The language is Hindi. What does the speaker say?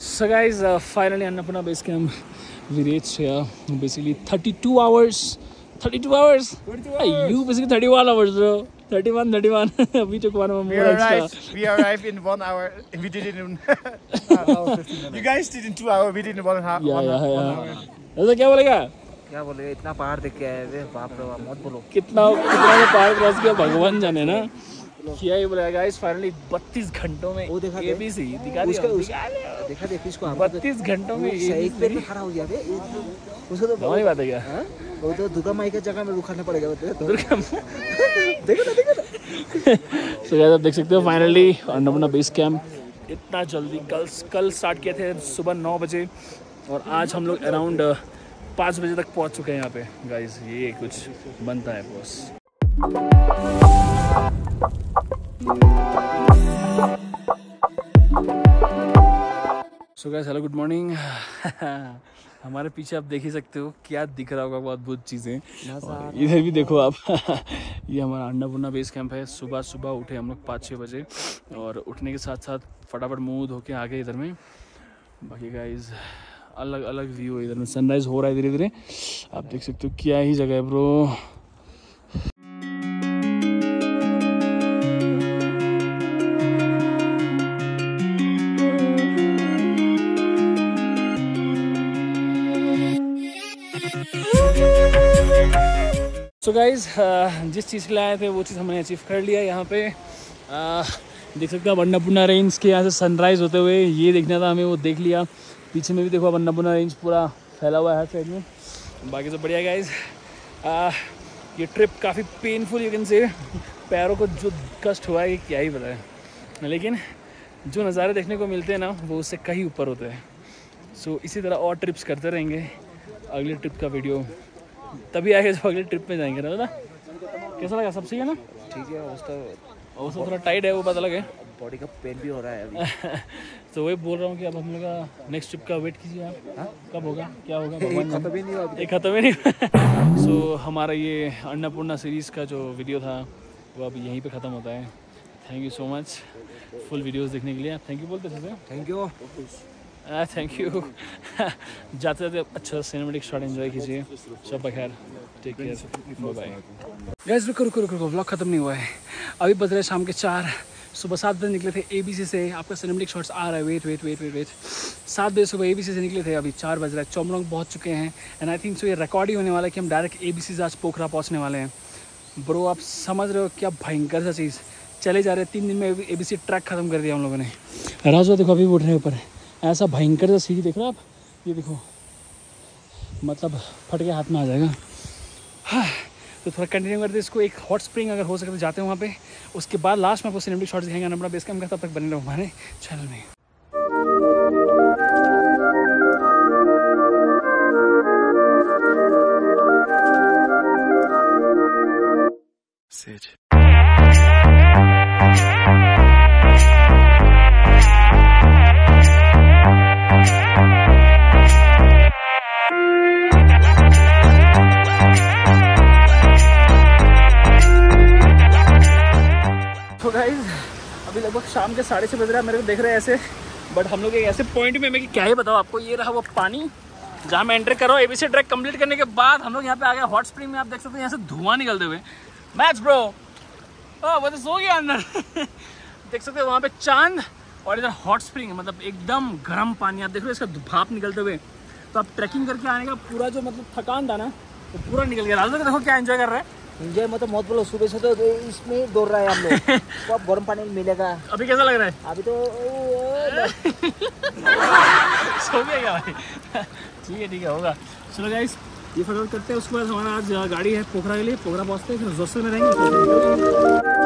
So guys, uh, finally Annapurna Base Camp, we reached here. Basically, 32 hours. 32 hours. 32 hours. you basically 31 hours, bro. 31, 31. we took one more We extra. arrived. We arrived in one hour. We did it in. you guys did in two hours. We did in one and a half. Yeah, one, yeah, one yeah. hour. ऐसा क्या बोलेगा क्या बोले इतना पहाड़ देख के आए वे बाप रे बाप मत बोलो कितना कितना में पहाड़ क्रॉस किया भगवान जाने ना क्या ही बोलेगा गाइस फाइनली 32 घंटों में वो देखा दे। एबीसी दिखा दिया। उसका देखा देख इसको आप बत्तीस घंटों में एक पे खड़ा हो गया बे उसको तो हमारी बात है क्या? हाँ? वो तो दुर्गा माई के जगह में रुकाना पड़ेगा तो दुर्गा देखो ना देखो सो गाइस आप देख सकते हो फाइनली अन्नपूर्णा बेस कैंप इतना जल्दी कल कल स्टार्ट किए थे सुबह नौ बजे और आज हम लोग अराउंड पाँच बजे तक पहुँच चुके हैं यहाँ पे। गाइस ये कुछ बनता है boss so guys hello good morning हमारे पीछे आप देख ही सकते हो क्या दिख रहा होगा बहुत बहुत चीज़ें। इधर भी देखो आप। ये हमारा अन्नपूर्णा बेस कैंप है। सुबह सुबह उठे हम लोग पाँच छः बजे और उठने के साथ साथ फटाफट मुँह धो के आ गए इधर में। बाकी गाइज़ अलग अलग व्यू है इधर में। सनराइज हो रहा है धीरे धीरे आप देख सकते हो क्या ही जगह है ब्रो सो गाइज़ जिस चीज़ के लिए आए थे वो चीज़ हमने अचीव कर लिया यहाँ पे। uh, देख सकते हो आप अन्नपूर्णा रेंज के यहाँ से सनराइज़ होते हुए ये देखना था हमें वो देख लिया। पीछे में भी देखो अब अन्नपूर्णा रेंज पूरा फैला हुआ है साइड में। बाकी सब बढ़िया गाइज़ ये ट्रिप काफ़ी पेनफुल यू कैन से पैरों को जो कष्ट हुआ है क्या ही पता है लेकिन जो नज़ारे देखने को मिलते हैं ना वो उससे कहीं ऊपर होते हैं। सो so, इसी तरह और ट्रिप्स करते रहेंगे। अगले ट्रिप का वीडियो तभी आएगा जब अगले ट्रिप में जाएँगे ना कैसा लगा? सब सही है ना? ठीक है उसका सब थोड़ा टाइट है वो पता लगे। बॉडी का पेन भी हो रहा है अभी। तो वही बोल रहा हूँ कि अब हम लोग का नेक्स्ट ट्रिप का वेट कीजिए आप। हाँ? कब होगा? क्या होगा? भगवान खत्म ही नहीं हुआ एक खत्म ही नहीं सो हमारा ये अन्नपूर्णा सीरीज़ का जो वीडियो था वो अब यहीं पे ख़त्म होता है। Thank you so much full videos देखने के लिए थैंक यू बोलते थे थैंक यू थैंक यू जाते जाते अच्छा सिनेमेटिक शॉट एंजॉय कीजिए। सब बखैर टेक केयर बाय रुको रुको रुको रुको व्लॉग खत्म नहीं हुआ है। अभी बज रहे शाम के चार। सुबह सात बजे निकले थे एबीसी से। आपका सिनेमेटिक शॉट्स आ रहा है। Wait wait wait wait wait सात बजे सुबह एबीसी से निकले थे। अभी चार बज रहा है। चौमलोंग पहुँच चुके हैं। एंड आई थिंक सो ये रिकॉर्ड ही होने वाला है कि हम डायरेक्ट ए बी सी से आज पोखरा पहुँचने वाले हैं। ब्रो आप समझ रहे हो क्या भयंकर सा चीज़। चले जा रहे हैं। तीन दिन में ए बी सी ट्रैक खत्म कर दिया हम लोगों ने। राजू, देखो, अभी उठने ऊपर है ऐसा भयंकर सा सीढ़ी देख रहे हो आप? ये देखो। मतलब फट के हाथ में आ जाएगा। हाँ तो थोड़ा कंटिन्यू करते इसको एक हॉट स्प्रिंग अगर हो सके तो जाते हैं वहाँ पे। उसके बाद लास्ट में आपको सिनेमेटिक शॉट्स दिखाएँगे अपना बेस कैम का तब तक बने रहो हमारे चैनल में। लगभग शाम के साढ़े छः बज रहा है, मेरे को देख रहे हैं ऐसे। बट हम लोग एक ऐसे पॉइंट में, मैं क्या ही बताऊँ आपको, ये रहा वो पानी, जहाँ मैं एंटर करो एबीसी ट्रैक कंप्लीट करने के बाद हम लोग यहाँ पे आ गए हॉट स्प्रिंग में, आप देख सकते हैं यहाँ से धुआँ निकलते हुए। मैच ब्रो ओ वो तो सो गया अंदर देख सकते हैं वहाँ पे चाँद और इधर हॉट स्प्रिंग मतलब एकदम गर्म पानी, आप देख रहे हो इसका भाप निकलते हुए। तो आप ट्रैकिंग करके आने का पूरा जो मतलब थकान था ना, वो तो पूरा निकल गया। देखो क्या इन्जॉय कर रहा है। एंजॉय मतलब मौत बोलो सुबह से तो इसमें दौड़ रहा है हम लोग। तो अब गर्म पानी मिलेगा। अभी कैसा लग रहा है? अभी तो सो गया क्या भाई? ठीक है ठीक है होगा। चलो गाइस ये फटाफट करते हैं उसके बाद हमारा आज गाड़ी है पोखरा के लिए पोखरा पहुँचते हैं फिर जोसर में रहेंगे।